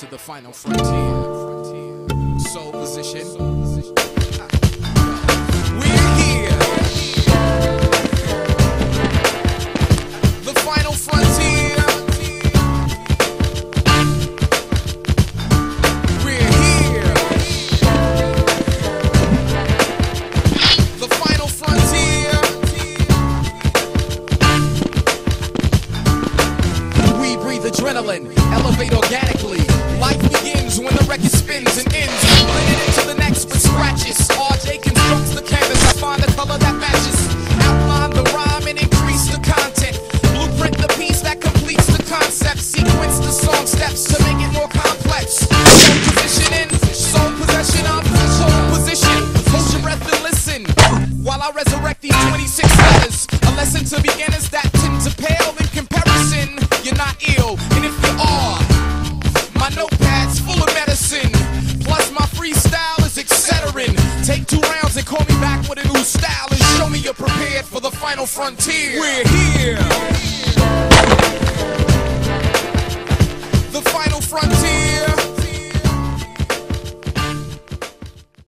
to the final frontier. Soul position. Adrenaline, elevate organically. Life begins when the record spins and ends. Medicine. Plus, my freestyle is excedrin. Take two rounds and call me back with a new style and show me you're prepared for the final frontier. We're here.